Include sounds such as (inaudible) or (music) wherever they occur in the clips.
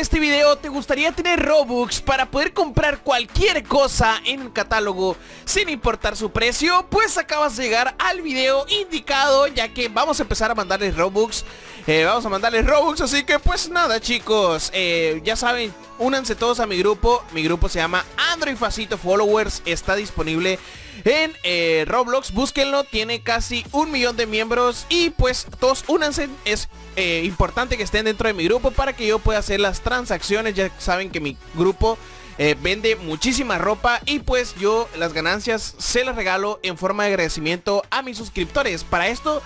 este video te gustaría tener Robux para poder comprar cualquier cosa en el catálogo sin importar su precio, pues acabas de llegar al video indicado ya que vamos a empezar a mandarles Robux. Eh, vamos a mandarles Robux, así que pues nada chicos, eh, ya saben, únanse todos a mi grupo. Mi grupo se llama Android Facito Followers, está disponible en eh, Roblox, búsquenlo, tiene casi un millón de miembros y pues todos únanse, es eh, importante que estén dentro de mi grupo para que yo pueda hacer las transacciones, ya saben que mi grupo eh, vende muchísima ropa y pues yo las ganancias se las regalo en forma de agradecimiento a mis suscriptores. Para esto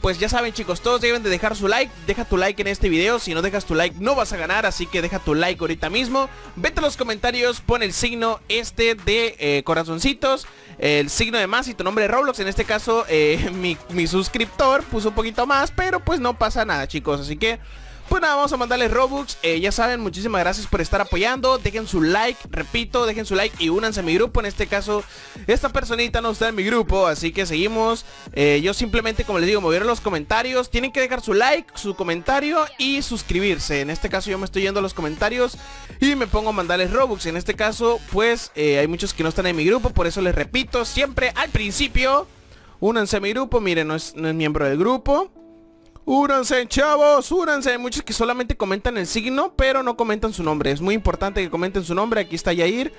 pues ya saben chicos, todos deben de dejar su like. Deja tu like en este video, si no dejas tu like no vas a ganar. Así que deja tu like ahorita mismo. Vete a los comentarios, pon el signo este de corazoncitos El signo de más y tu nombre de Roblox. En este caso eh, (laughs) mi, mi suscriptor puso un poquito más Pero pues no pasa nada chicos, así que... Pues nada, vamos a mandarles Robux. Eh, Ya saben, muchísimas gracias por estar apoyando. Dejen su like, repito, dejen su like y únanse a mi grupo. En este caso, esta personita no está en mi grupo Así que seguimos. Eh, Yo simplemente, como les digo, me los comentarios. Tienen que dejar su like, su comentario y suscribirse. En este caso yo me estoy yendo a los comentarios Y me pongo a mandarles Robux. En este caso, pues, eh, hay muchos que no están en mi grupo Por eso les repito, siempre al principio Únanse a mi grupo, miren, no es miembro del grupo Únanse, chavos, únanse. Hay muchos que solamente comentan el signo, pero no comentan su nombre. Es muy importante que comenten su nombre. Aquí está Yair.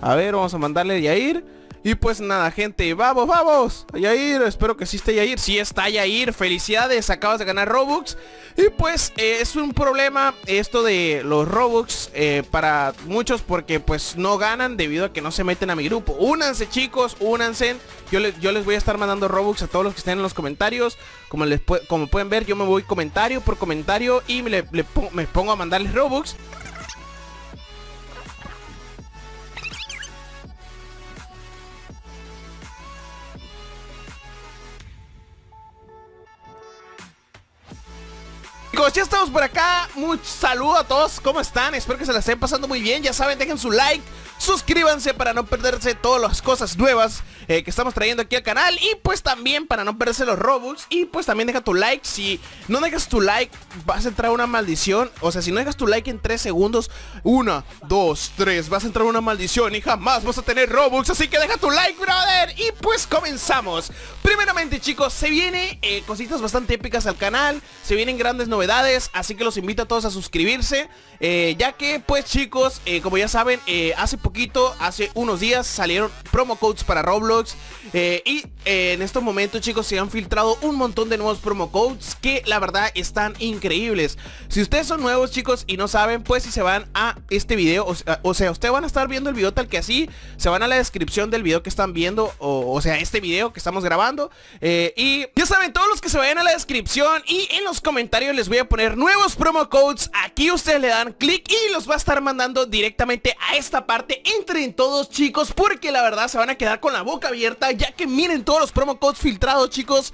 A ver, vamos a mandarle Yair. Y pues nada, gente, vamos, vamos. Yair, espero que sí esté Yair. Sí está Yair, felicidades, acabas de ganar Robux. Y pues eh, es un problema esto de los Robux eh, Para muchos porque pues no ganan debido a que no se meten a mi grupo. Únanse chicos, únanse. Yo, yo les voy a estar mandando Robux a todos los que estén en los comentarios. Como, les como pueden ver, yo me voy comentario por comentario Y me, me pongo a mandarles Robux Chicos, ya estamos por acá. Mucho saludo a todos. ¿Cómo están? Espero que se la estén pasando muy bien. Ya saben, dejen su like, suscríbanse para no perderse todas las cosas nuevas eh, que estamos trayendo aquí al canal. Y pues también para no perderse los Robux y pues también deja tu like, si no dejas tu like vas a entrar una maldición, o sea si no dejas tu like en 3 segundos, 1, 2, 3, vas a entrar una maldición y jamás vas a tener Robux, así que deja tu like brother. Y pues comenzamos. Primeramente chicos, se viene eh, cositas bastante épicas al canal, se vienen grandes novedades, así que los invito a todos a suscribirse, eh, ya que pues chicos, como ya saben, hace poquito, hace unos días salieron promo codes para Roblox eh, y en estos momentos chicos se han filtrado un montón de nuevos promo codes que la verdad están increíbles. Si ustedes son nuevos chicos y no saben, pues si se van a este video, o, sea, ustedes van a estar viendo el video tal que así, se van a la descripción del video que están viendo, o, sea, este video que estamos grabando. Eh, y ya saben, todos los que se vayan a la descripción y en los comentarios les voy a poner nuevos promo codes. Aquí ustedes le dan clic y los va a estar mandando directamente a esta parte. Entren todos chicos, porque la verdad se van a quedar con la boca abierta Ya que miren todos los promo codes filtrados chicos.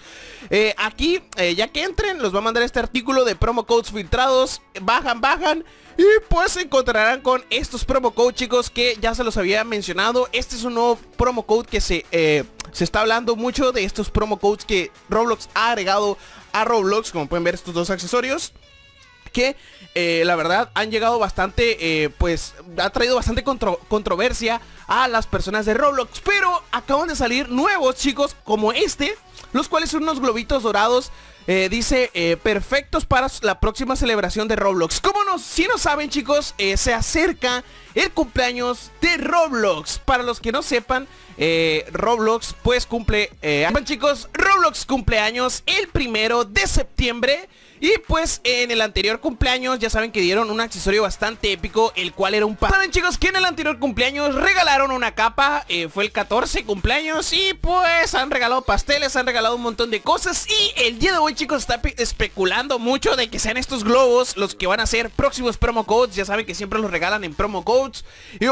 Eh, Aquí, eh, ya que entren, los va a mandar este artículo de promo codes filtrados. Bajan, bajan. Y pues se encontrarán con estos promo codes chicos que ya se los había mencionado. Este es un nuevo promo code que se, eh, se está hablando mucho de estos promo codes que Roblox ha agregado a Roblox. Como pueden ver estos dos accesorios que eh, la verdad han llegado bastante, eh, pues ha traído bastante controversia a las personas de Roblox. Pero acaban de salir nuevos chicos como este, los cuales son unos globitos dorados. Eh, dice, perfectos para la próxima celebración de Roblox. Como no, si no saben chicos, se acerca el cumpleaños de Roblox. Para los que no sepan, Roblox pues cumple... chicos, cumpleaños el primero de septiembre. Y pues en el anterior cumpleaños ya saben que dieron un accesorio bastante épico El cual era un pa... Saben chicos que en el anterior cumpleaños regalaron una capa eh, Fue el 14 cumpleaños y pues han regalado pasteles, han regalado un montón de cosas. Y el día de hoy chicos está especulando mucho de que sean estos globos los que van a ser próximos promo codes. Ya saben que siempre los regalan en promo codes.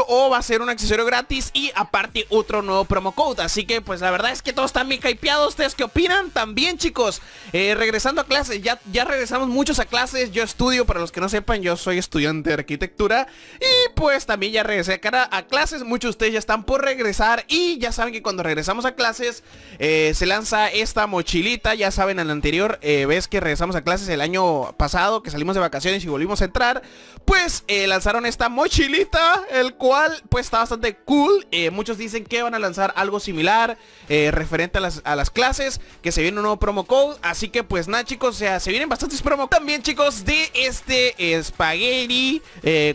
O va a ser un accesorio gratis y aparte otro nuevo promo code. Así que pues la verdad es que todos están bien hypeados. ¿Ustedes qué opinan? También chicos, eh, regresando a clase, ya, ya regresamos muchos a clases, yo estudio, para los que no sepan, yo soy estudiante de arquitectura. Y pues también ya regresé a, a clases, muchos de ustedes ya están por regresar. Y ya saben que cuando regresamos a clases eh, se lanza esta mochilita, ya saben en el anterior, eh, ves que regresamos a clases el año pasado, que salimos de vacaciones y volvimos a entrar, pues eh, lanzaron esta mochilita, el cual pues está bastante cool, muchos dicen que van a lanzar algo similar referente a las, a las clases, que se viene un nuevo promo code, así que pues nada chicos, o sea, se vienen bastantes promo también chicos de este espagueti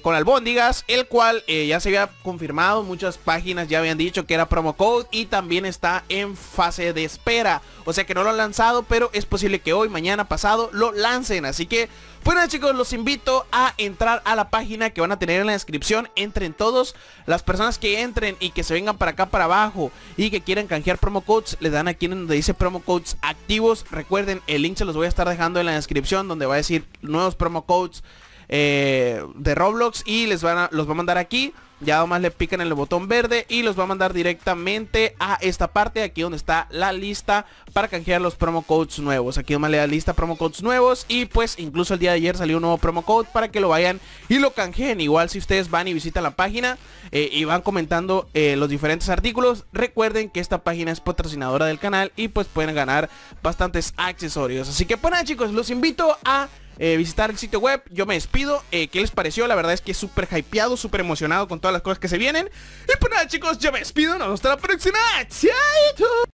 con albóndigas, el cual ya se había confirmado, muchas páginas ya habían dicho que era promo code y también está en fase de espera. O sea que no lo han lanzado, pero es posible que hoy, mañana, pasado lo lancen. Así que, bueno chicos, los invito a entrar a la página que van a tener en la descripción. Entren todos. Las personas que entren y que se vengan para acá para abajo y que quieran canjear promo codes, le dan aquí en donde dice promo codes activos. Recuerden, el link se los voy a estar dejando en la descripción donde va a decir nuevos promo codes eh, de Roblox y les van a, los va a mandar aquí ya nomás le pican el botón verde y los va a mandar directamente a esta parte aquí donde está la lista para canjear los promo codes nuevos aquí nomás le da lista promo codes nuevos y pues incluso el día de ayer salió un nuevo promo code para que lo vayan y lo canjeen igual si ustedes van y visitan la página eh, y van comentando eh, los diferentes artículos recuerden que esta página es patrocinadora del canal y pues pueden ganar bastantes accesorios así que pues nada chicos los invito a eh, visitar el sitio web. Yo me despido. ¿Qué les pareció? La verdad es que súper hypeado, súper emocionado con las cosas que se vienen. Y pues nada chicos, yo me despido. Nos vemos hasta la próxima. ¡Chao!